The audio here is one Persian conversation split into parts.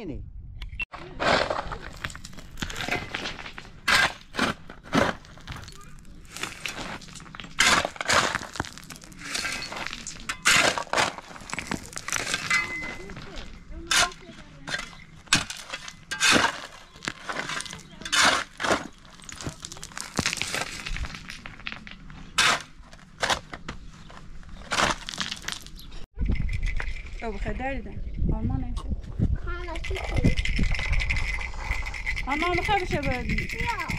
зміни. Что, выходили, да? Ama mı karışa böyle? Yok.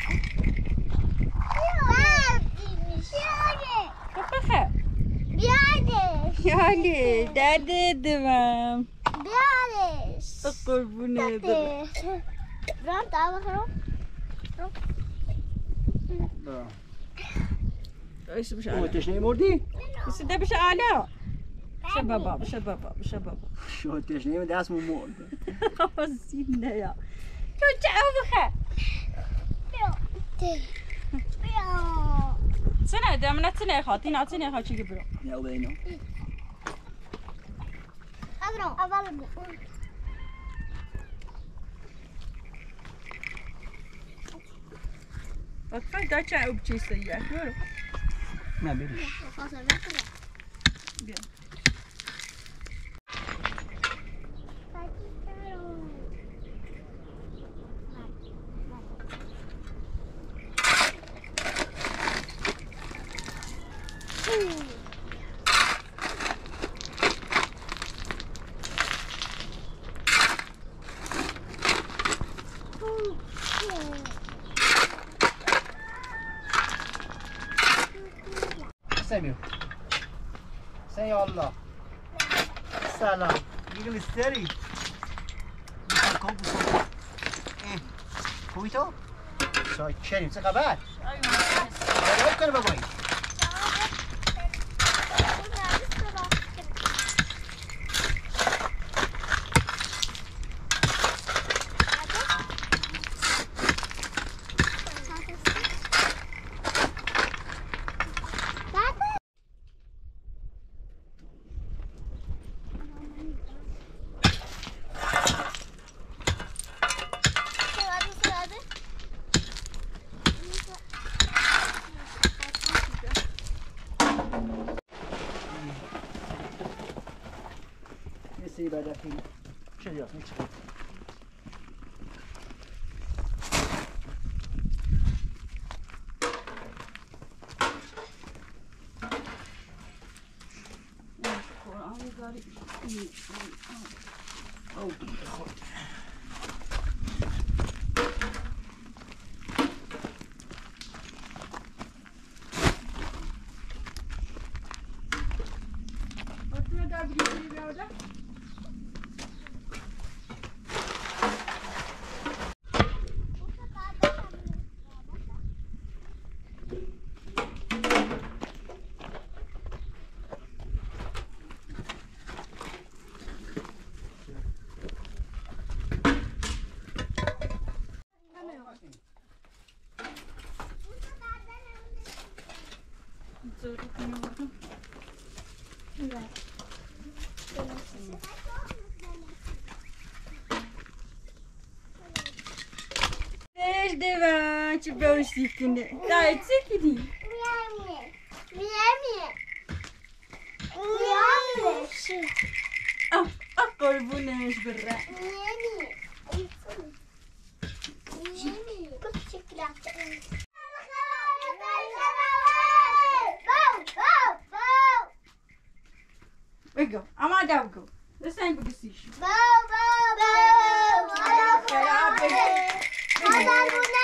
Bak bakayım. Yani derde edemem. Biaris. Akıl bu nedir? Brand alırım. Da. Da ist ein bisschen. Oh, das ist nicht mehr die. Ist der bisschen alle? شباب شباب شباب شو تشني ده اسمه مول وزينا يا. شو تعوخه سنة ده من سنة خاطين عطيني خاطي كبروا يا وينو أبرو أبرو أطفال دا تعب شي سيئة. ما بيش یا الله سلام میگم استری خوبی تو؟ شاکریم چه خبر؟ سلام کنه بابایی یه Oh, oh. Deva, tu peux aussi finir. T'as un petit qui dit Go, go, go. This ain't a decision. Go, go, go. Obrigada, Luna.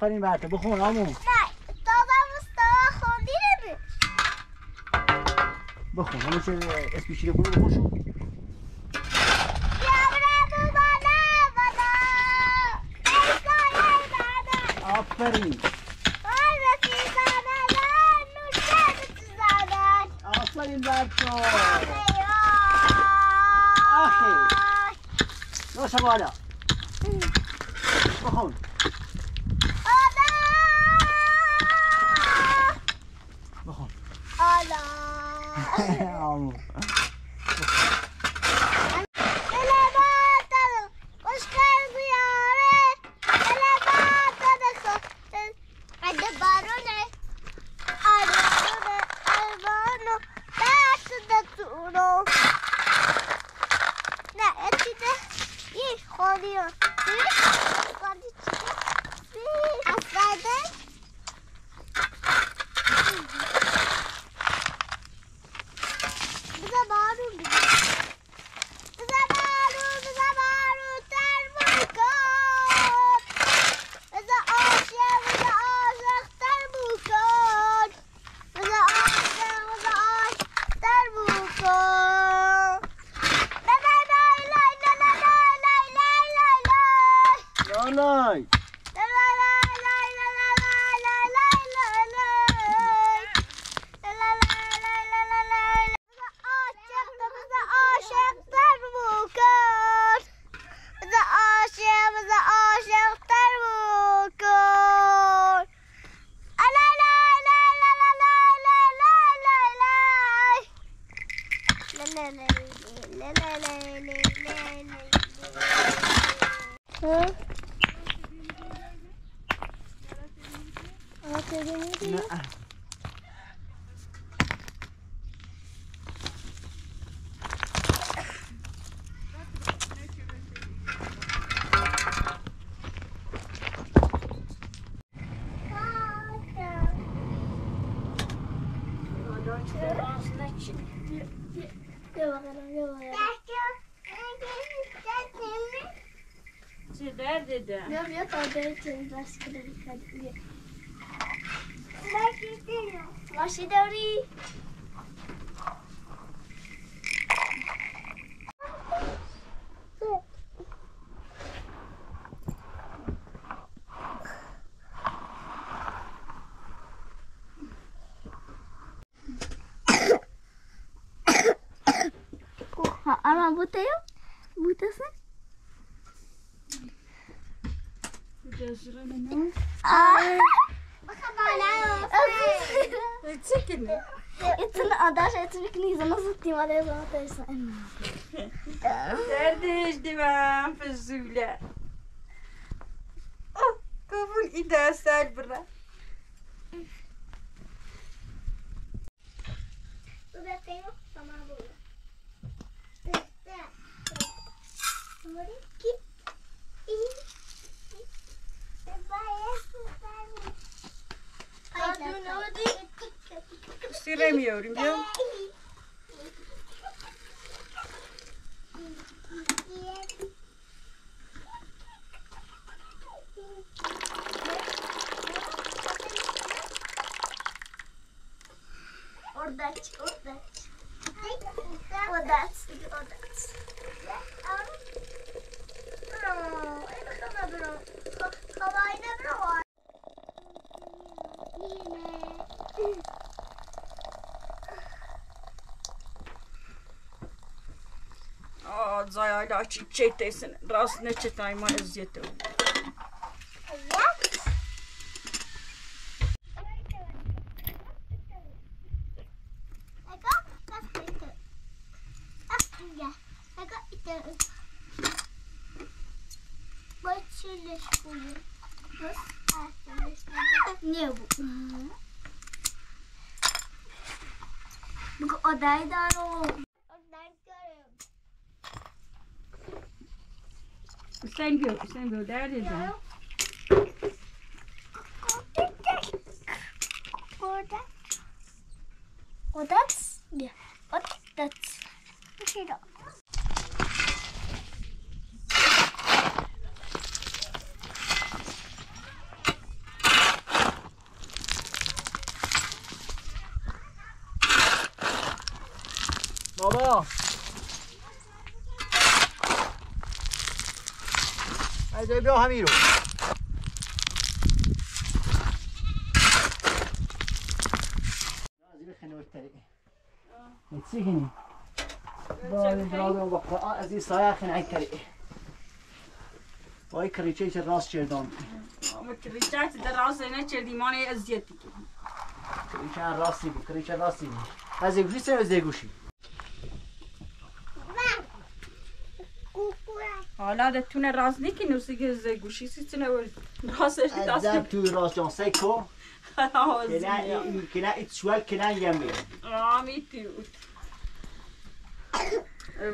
آفرین برات بخون آمو. نه دادم مستوا خوندی نمی بخون همون چه اسپیشی رو برو بخون آفرین. آفرین آخی نوش بالا. یا بیا تو دیگه این درسک رو دیگه بیا. داری؟ جرى منهم تسكني اتن اداش اتركني اذا ما صدتي ما لازم تسال دردش دمام في الزولة كفون ايدها سال برا بقيمة sevmiyorum ya. čítejte, roz nečítaj moje zjetou. Ne bu? Bu odaydan o. Same view, same view. There it is. 0秒はみる نتسجني بضربه بقى ازي صياخ على الطريق وای کریچه چه راست چردان ما کریچه چه در راست نه چردی ما نه ازیتی کریچه راستی بود کریچه راستی بود از گوشی سه از گوشی حالا ده تونه راست نیکی نوسی که ز گوشی سی تونه راستش دست. تو راست جان سیکو کنا کنا ایت سوال کنا یمی آمی تیوت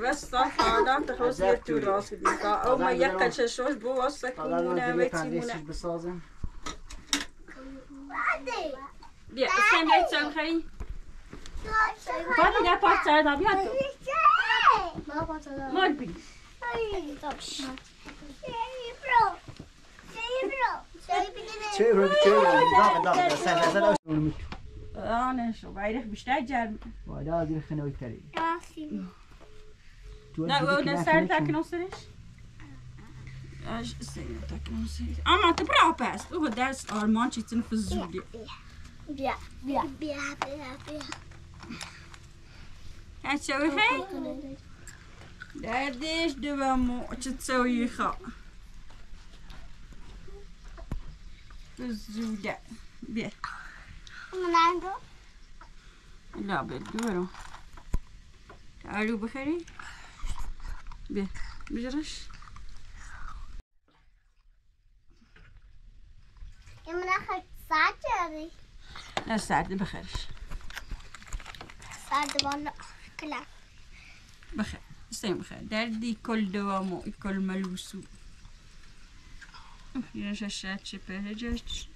بس تا حالا یه تو راست دیگه او ما یک کچشوش بو واسه کمونه ویتیمونه بسازم. بیا سیم بیت سم خری؟ فاتی ده پاک سر دا بیا تو. مال بی. چه رو چه رو داغ داغ سر سر سر آنه شو بایرخ بیشتر جرم والا زیر خنوی تری تو نه او نه سر تکنو سرش اش سر تکنو سرش اما تو برا پس او درس آلمان چیتن فزولی بیا قديش دبا مو تسوي خا بالزودة بيت من عنده لا بيت دبرو تعالوا بخيري بيت بجرش من أخذ ساعة جاري لا ساعة بخيرش ساعة بخير sempre dal col domo e col malusu. Oh, io già c'è per le.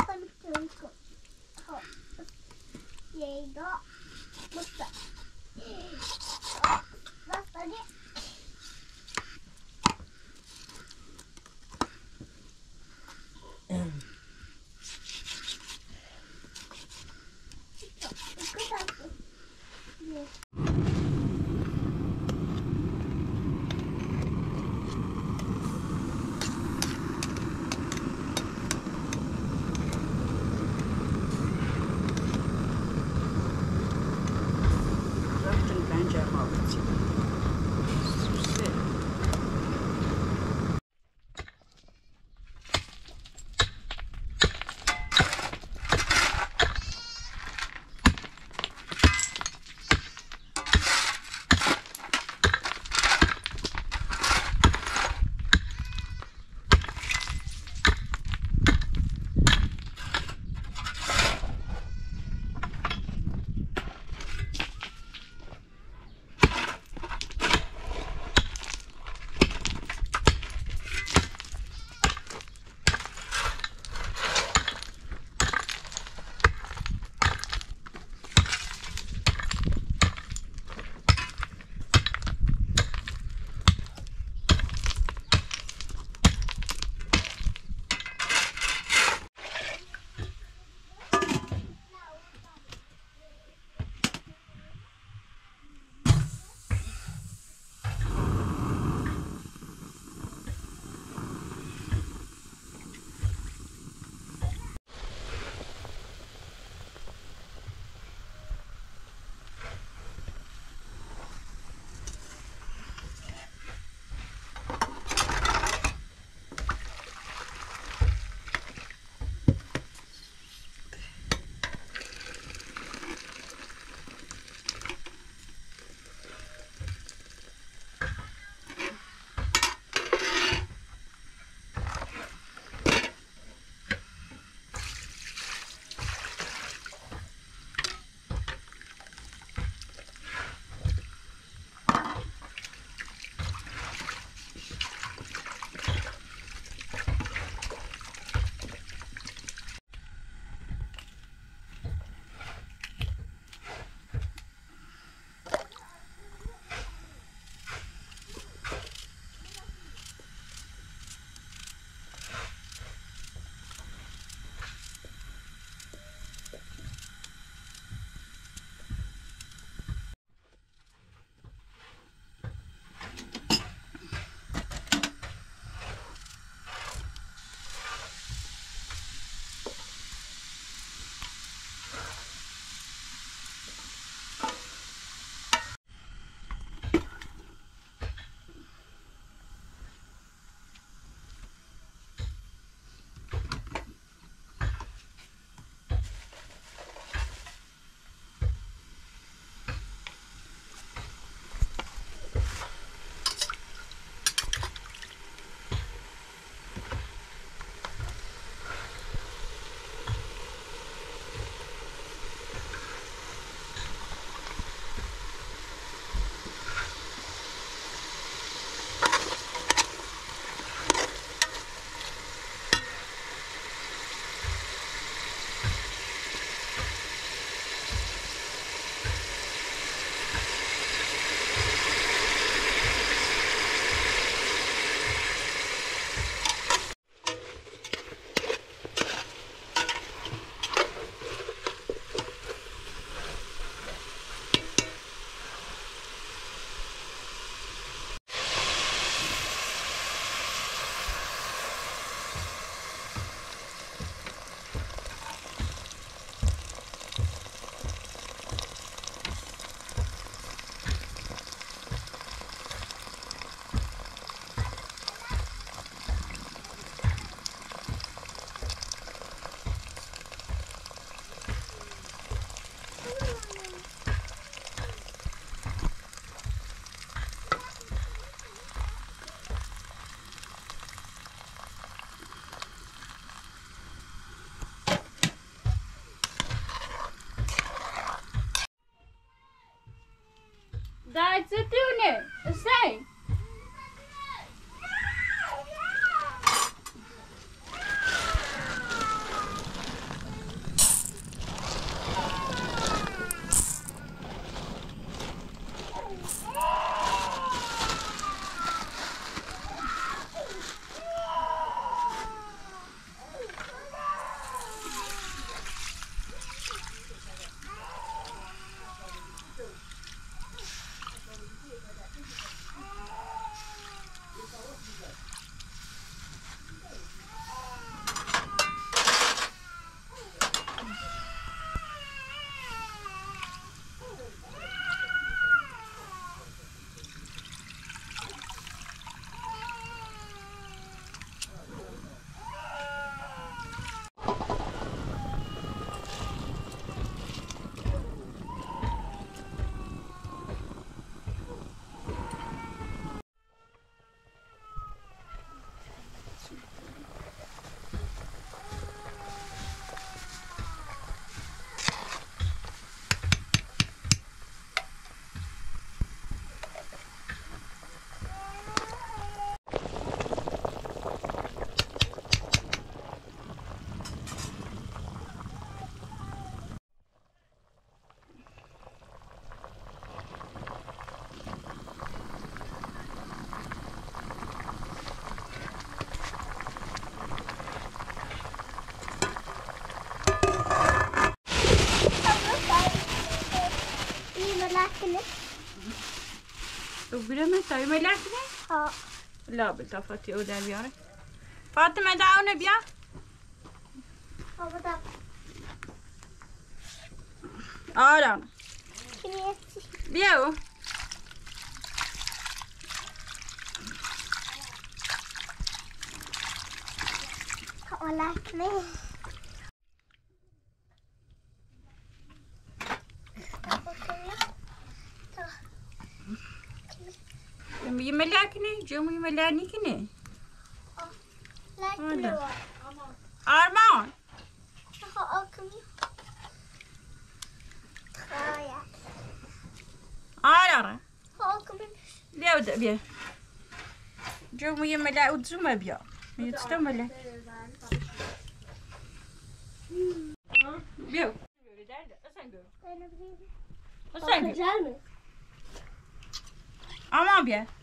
بیرمه تایی میلر کنه؟ ها لا بلتا فاتی او در بیاره. فاتمه دا اونه بیا. بابا دا آرام بیا او. I. Melakini, Cemu melakini. Olha. Armağan. Ara. Levde bir. Cemu melak udzuma bir. Yutsta melak. Bir. Sen gör. Sen gör. Ama bir.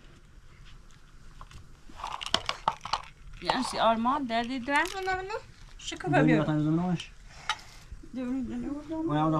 وتزوم بيا يتستملا بيو أسنجو أما بيا يانسي أرمان دادي دوان Men men nu. شكو Vill du بيو att han är som nås? Och jag har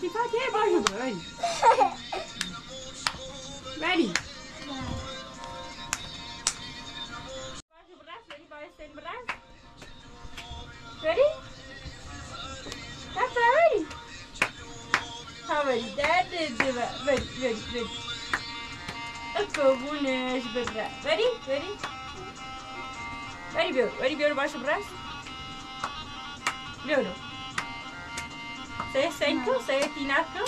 Fica vai ajudando. Aí. Ready? Ready? Ready? Ready? ele Ready? estender Ready? braço. Ready? Ready? pra ready? Tá ready. Ready? the ready, ready, ready. Ako Ready? bedra. Ready? Ready? Ready, Bill. Ready, Bill, baixa Ready? braço. Ready? não. Senko, se Hinako.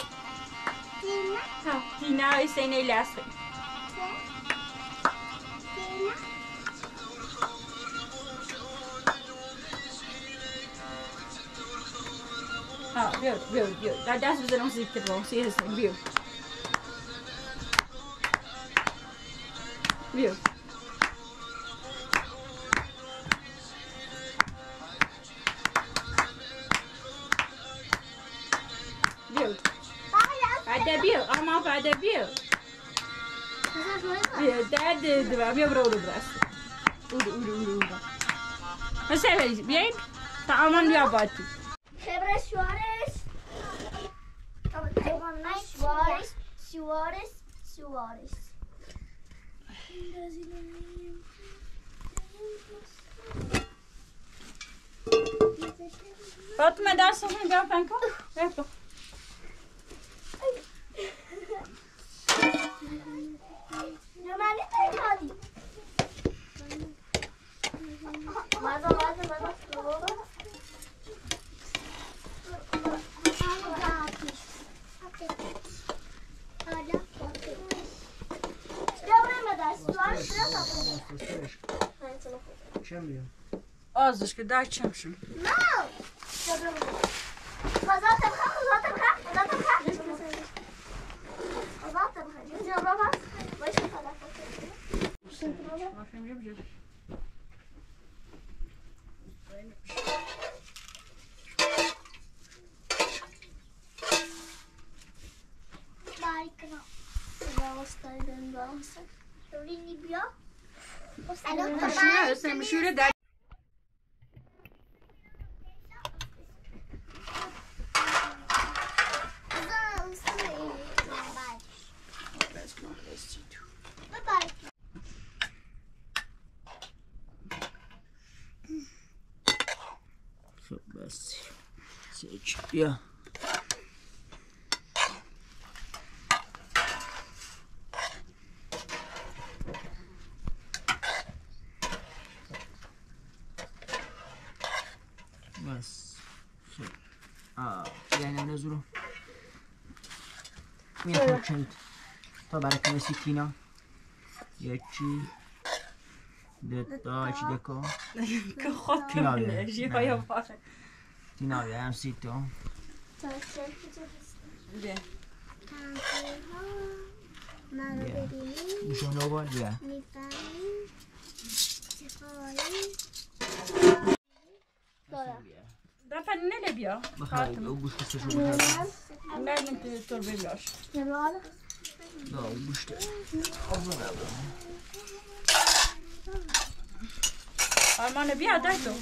Hina. Hina ah, es en el. Ah. That, that's the long sit wrong. Seriously, good. Good. Agora me abriu o braço. Ura, ura, ura, ura. Você vê bem? Tá amando a bate. Quebra suores. Suores, suores, suores. Brasileirinho. Pode me dar só um meu, Franco? Eu tô. Bazen bazen bazen sıkılıyor. Чем ее? Азушка, дай чем шум. Bakayım yapacağız. Bjud. Şuraya, sen şöyle der. Bye-bye. تینا یکی دتا دکو Kahat Tine abi. öyle. Şey yapar. تینا بیا هم سی تو ببینی گوشم رو بار بیا می‌فهمی Där fan ne bjud. بخواه او گوش کسش رو Dolmuştu. Hazırladım. Armağan'a bir adaydı o.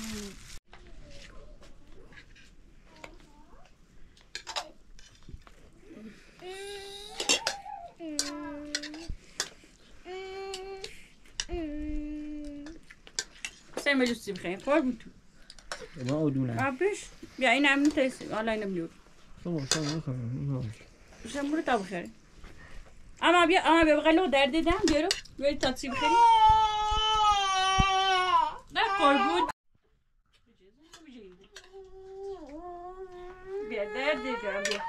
Sen böyle üstüne bakayım. Koy mu tu? Ne oldu lan? Abiş. Ya ina amni teyze. Alayna biliyorum. Tamam tamam. Sen burada tabi Ama bir ama bir galo derdeden diyorum. Böyle tatsı bخير. Ne korbu? Bir derd ediyorum bir.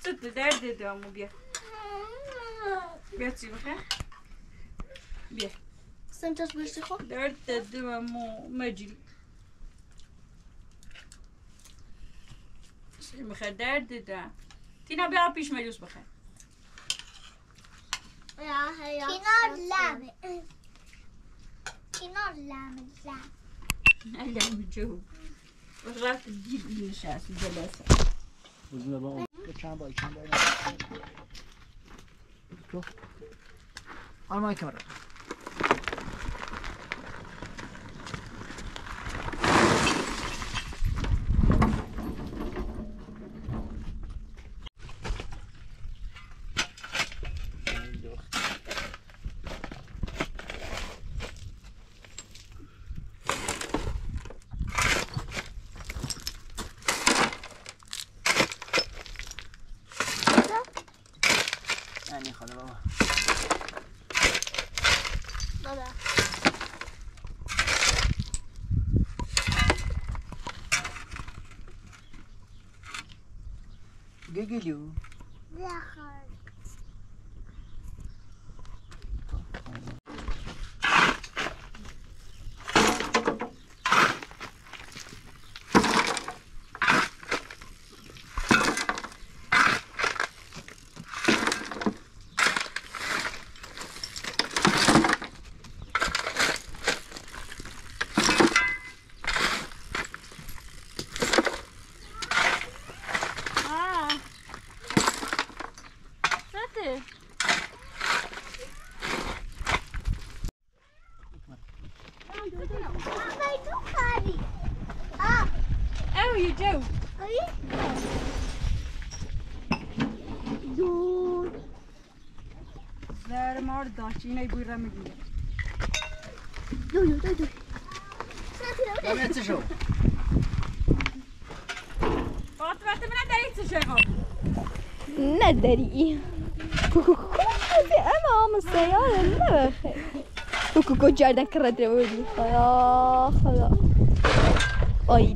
Sıtı derd ediyorum bu bir. Bir tatsı bخير. Bir. سنتش بشتی خب Dert ediyorum o mecil. Sen bخير derd ediyorum. Tina bir apiş meclis bخير. کنار لبه کنار لبه لبه Ella جو. رفت دید نشست جلسه. بزنه با اون چند بای چند بای تو آرمان کمرا Boogaloo. There more dutch. اینای بوی میگیره. Do, do, do, do. من چه شو فاطمه من داری چه شغل؟ نداری کوکو اما سیاره نبخه کوکو جردن کرد رو بودی خدا خدا آی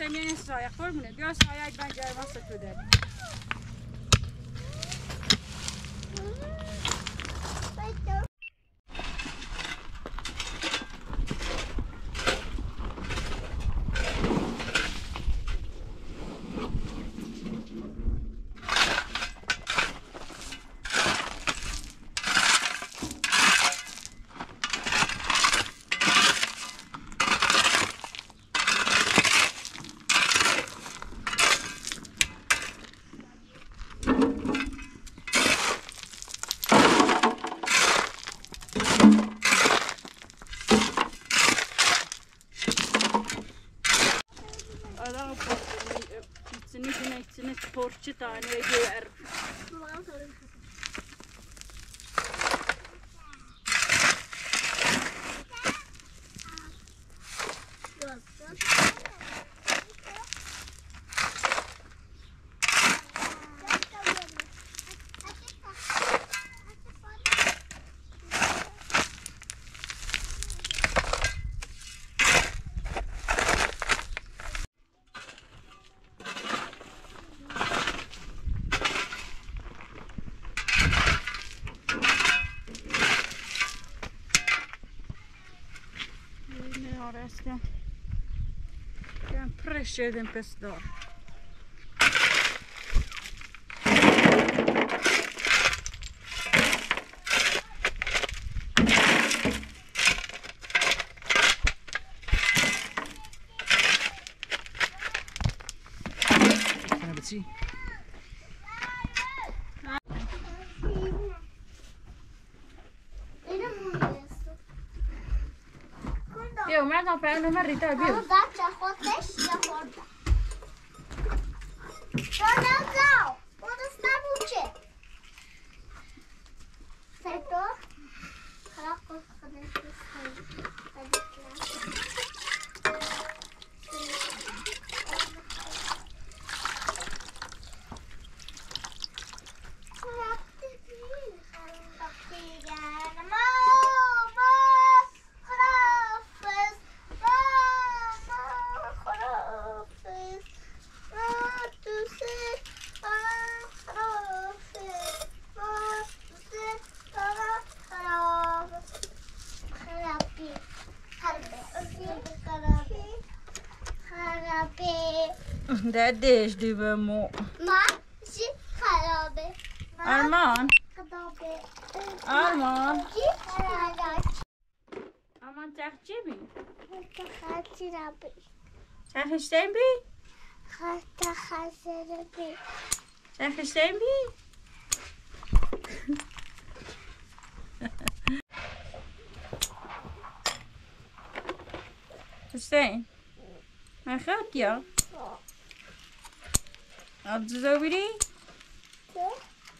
سمیه نیست رای خورمونه بیاس آیاید بنجای واسه تو داریم astea. Am președin pe dor. comprar una marrita de pie. ددش دی به مو ما چی خرابه آرمان خرابه آرمان چی خرابه آرمان تخچی بی خطی ربی تخشتین بی خط خزر بی تخشتین بی Hüseyin. Ha gaat ja. Ad zo biri.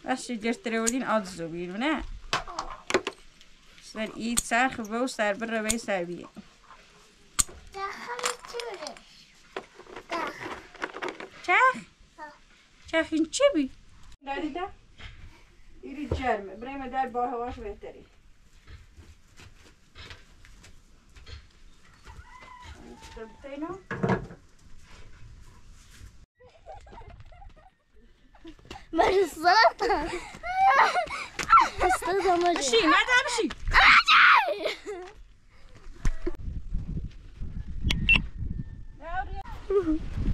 Als je just er wel in ad zo biri, ne? Sver iets zeggen wou star ber we sai bi. داخل چوره داخل Çak. Çak in çibi. Dadi da. İri cerme. Breme der bah havaş veteri. Mas solta! damacı. Bir şey, nerede bir şey?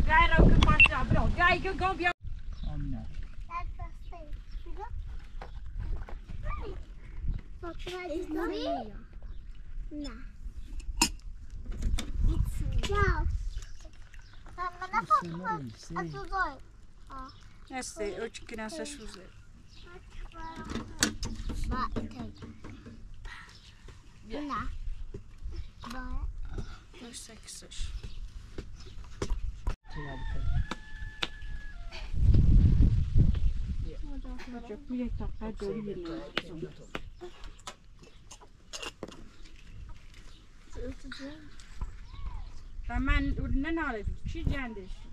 Gai era o que passa Não. Não. Não. que Não. Não. Não. Não. Não. Não. Não. Não. Não. Tchau. Manda foto. Azul dois. Ó. Este, eu te criança chuzeiro. Bunlar. Dois sexos. Çok bir dakika doğru geliyor. Ben ben ne alayım? Çiğ cendeş.